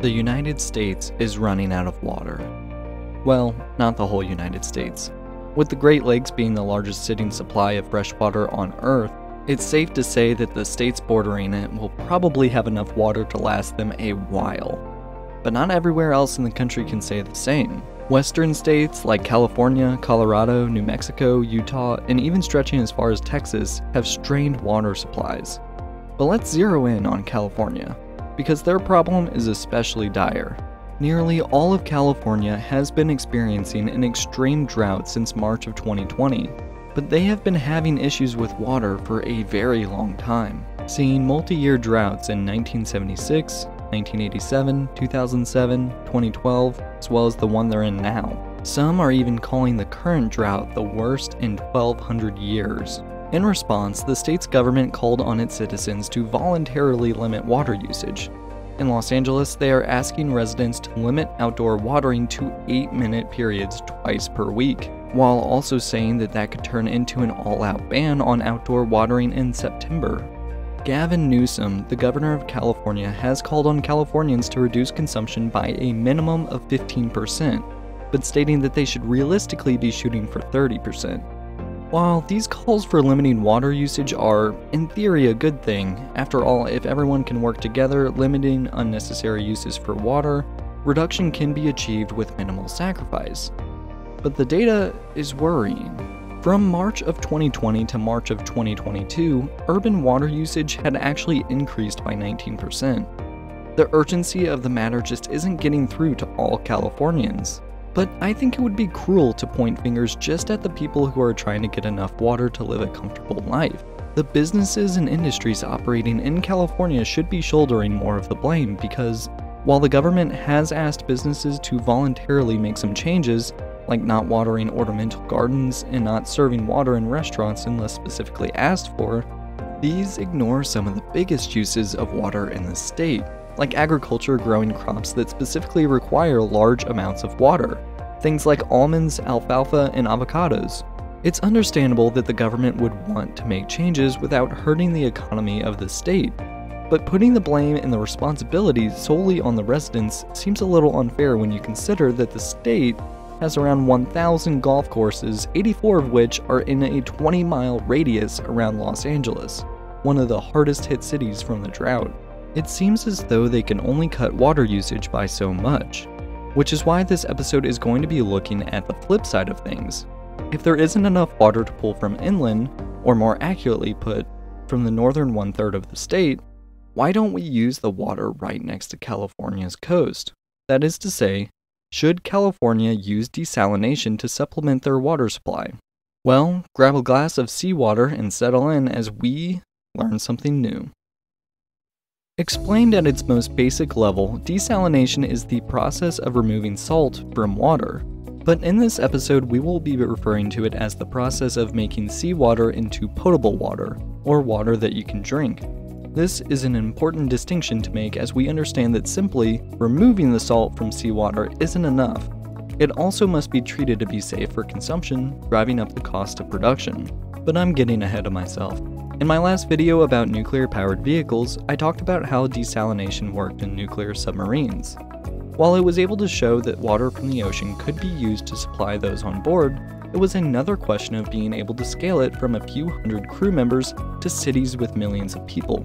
The United States is running out of water. Well, not the whole United States. With the Great Lakes being the largest sitting supply of fresh water on Earth, it's safe to say that the states bordering it will probably have enough water to last them a while. But not everywhere else in the country can say the same. Western states like California, Colorado, New Mexico, Utah, and even stretching as far as Texas have strained water supplies. But let's zero in on California, because their problem is especially dire. Nearly all of California has been experiencing an extreme drought since March of 2020, but they have been having issues with water for a very long time, seeing multi year droughts in 1976, 1987, 2007, 2012, as well as the one they're in now. Some are even calling the current drought the worst in 1200 years. In response, the state's government called on its citizens to voluntarily limit water usage. In Los Angeles, they are asking residents to limit outdoor watering to 8 minute periods twice per week, while also saying that that could turn into an all out ban on outdoor watering in September. Gavin Newsom, the governor of California, has called on Californians to reduce consumption by a minimum of 15%, but stating that they should realistically be shooting for 30%. While these calls for limiting water usage are, in theory, a good thing, after all, if everyone can work together, limiting unnecessary uses for water, reduction can be achieved with minimal sacrifice. But the data is worrying. From March of 2020 to March of 2022, urban water usage had actually increased by 19%. The urgency of the matter just isn't getting through to all Californians. But I think it would be cruel to point fingers just at the people who are trying to get enough water to live a comfortable life. The businesses and industries operating in California should be shouldering more of the blame because while the government has asked businesses to voluntarily make some changes, like not watering ornamental gardens and not serving water in restaurants unless specifically asked for, these ignore some of the biggest uses of water in the state, like agriculture growing crops that specifically require large amounts of water, things like almonds, alfalfa, and avocados. It's understandable that the government would want to make changes without hurting the economy of the state, but putting the blame and the responsibility solely on the residents seems a little unfair when you consider that the state has around 1,000 golf courses, 84 of which are in a 20 mile radius around Los Angeles, one of the hardest hit cities from the drought. It seems as though they can only cut water usage by so much, which is why this episode is going to be looking at the flip side of things. If there isn't enough water to pull from inland, or more accurately put, from the northern one third of the state, why don't we use the water right next to California's coast? That is to say, should California use desalination to supplement their water supply? Well, grab a glass of seawater and settle in as we learn something new. Explained at its most basic level, desalination is the process of removing salt from water. But in this episode, we will be referring to it as the process of making seawater into potable water, or water that you can drink. This is an important distinction to make as we understand that simply removing the salt from seawater isn't enough. It also must be treated to be safe for consumption, driving up the cost of production. But I'm getting ahead of myself. In my last video about nuclear powered vehicles, I talked about how desalination worked in nuclear submarines. While it was able to show that water from the ocean could be used to supply those on board, it was another question of being able to scale it from a few hundred crew members to cities with millions of people.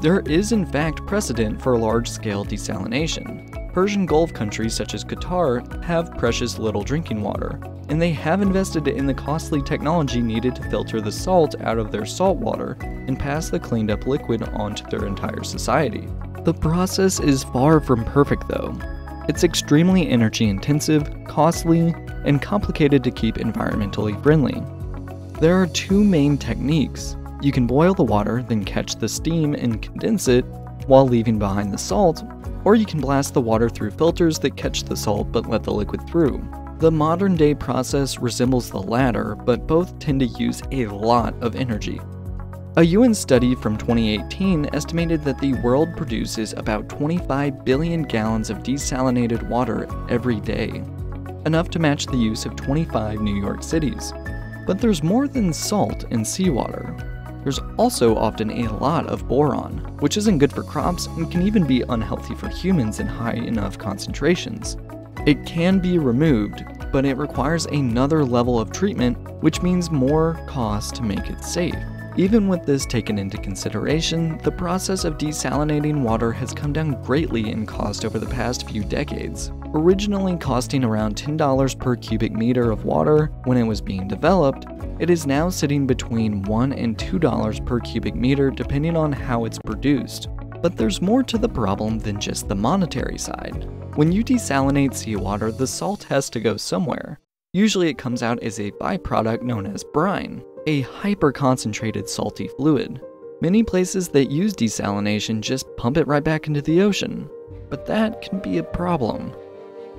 There is, in fact, precedent for large scale desalination. Persian Gulf countries such as Qatar have precious little drinking water, and they have invested in the costly technology needed to filter the salt out of their salt water and pass the cleaned up liquid onto their entire society. The process is far from perfect though. It's extremely energy intensive, costly, and complicated to keep environmentally friendly. There are two main techniques. You can boil the water, then catch the steam and condense it while leaving behind the salt, or you can blast the water through filters that catch the salt but let the liquid through. The modern day process resembles the latter, but both tend to use a lot of energy. A UN study from 2018 estimated that the world produces about 25 billion gallons of desalinated water every day enough to match the use of 25 New York cities. But there's more than salt in seawater. There's also often a lot of boron, which isn't good for crops and can even be unhealthy for humans in high enough concentrations. It can be removed, but it requires another level of treatment, which means more cost to make it safe. Even with this taken into consideration, the process of desalinating water has come down greatly in cost over the past few decades. Originally costing around $10 per cubic meter of water when it was being developed, it is now sitting between $1 and $2 per cubic meter depending on how it's produced. But there's more to the problem than just the monetary side. When you desalinate seawater, the salt has to go somewhere. Usually it comes out as a byproduct known as brine a hyper-concentrated salty fluid. Many places that use desalination just pump it right back into the ocean, but that can be a problem.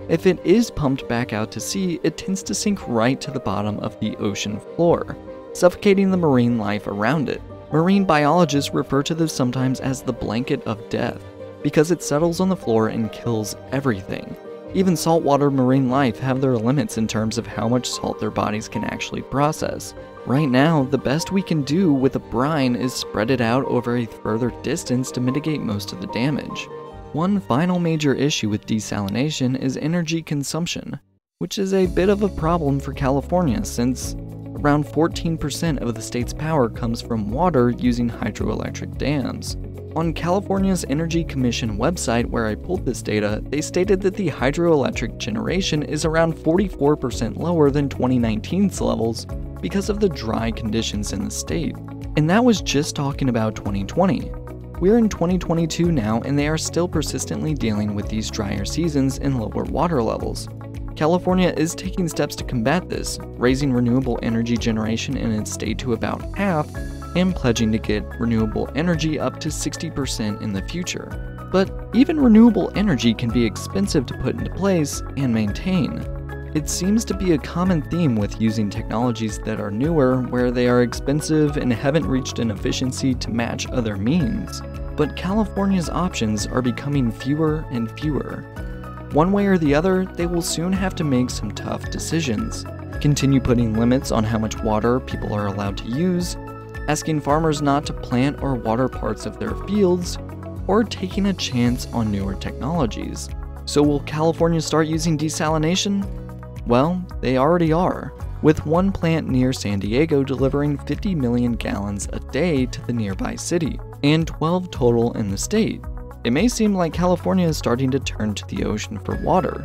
If it is pumped back out to sea, it tends to sink right to the bottom of the ocean floor, suffocating the marine life around it. Marine biologists refer to this sometimes as the blanket of death, because it settles on the floor and kills everything. Even saltwater marine life have their limits in terms of how much salt their bodies can actually process. Right now, the best we can do with a brine is spread it out over a further distance to mitigate most of the damage. One final major issue with desalination is energy consumption, which is a bit of a problem for California since around 14% of the state's power comes from water using hydroelectric dams. On California's Energy Commission website, where I pulled this data, they stated that the hydroelectric generation is around 44% lower than 2019's levels because of the dry conditions in the state. And that was just talking about 2020. We're in 2022 now, and they are still persistently dealing with these drier seasons and lower water levels. California is taking steps to combat this, raising renewable energy generation in its state to about half and pledging to get renewable energy up to 60% in the future. But even renewable energy can be expensive to put into place and maintain. It seems to be a common theme with using technologies that are newer, where they are expensive and haven't reached an efficiency to match other means. But California's options are becoming fewer and fewer. One way or the other, they will soon have to make some tough decisions. Continue putting limits on how much water people are allowed to use, asking farmers not to plant or water parts of their fields, or taking a chance on newer technologies. So, will California start using desalination? Well, they already are, with one plant near San Diego delivering 50 million gallons a day to the nearby city, and 12 total in the state. It may seem like California is starting to turn to the ocean for water,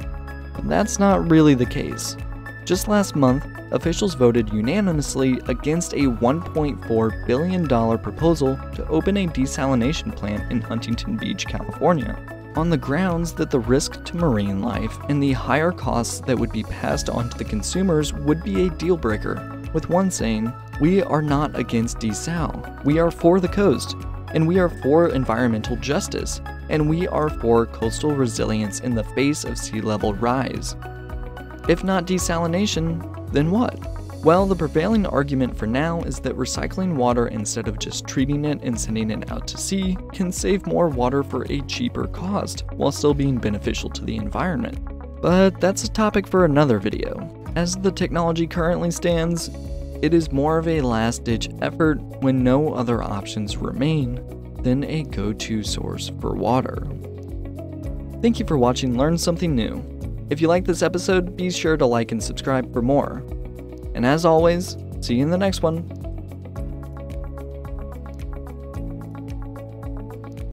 but that's not really the case. Just last month, officials voted unanimously against a $1.4 billion proposal to open a desalination plant in Huntington Beach, California on the grounds that the risk to marine life and the higher costs that would be passed on to the consumers would be a deal breaker, with one saying, We are not against desal, we are for the coast, and we are for environmental justice, and we are for coastal resilience in the face of sea level rise. If not desalination, then what? Well, the prevailing argument for now is that recycling water instead of just treating it and sending it out to sea can save more water for a cheaper cost, while still being beneficial to the environment. But that's a topic for another video. As the technology currently stands, it is more of a last ditch effort when no other options remain than a go to source for water. Thank you for watching Learn Something New. If you like this episode, be sure to like and subscribe for more. And as always, see you in the next one.